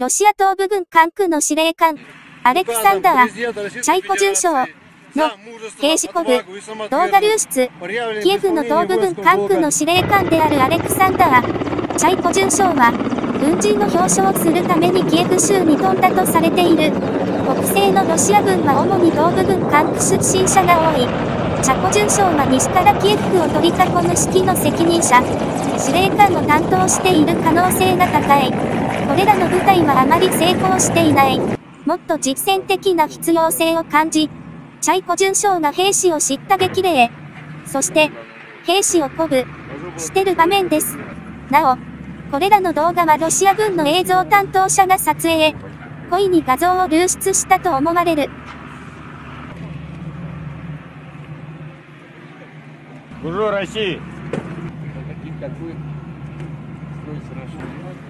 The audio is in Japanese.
ロシア東部軍管区の司令官、アレクサンダー、チャイコ准将の兵士コブ、動画流出、キエフの東部軍管区の司令官であるアレクサンダー、チャイコ准将は、軍人の表彰をするためにキエフ州に飛んだとされている。北西のロシア軍は主に東部軍管区出身者が多い。チャコ准将は西からキエフを取り囲む指揮の責任者、司令官を担当している可能性が高い。これらの部隊はあまり成功していない。もっと実践的な必要性を感じ、チャイコ准将が兵士を知った激励。そして、兵士を鼓舞してる場面です。なお、これらの動画はロシア軍の映像担当者が撮影。故意に画像を流出したと思われる。Буржуа России! Таких, как вы, строится наша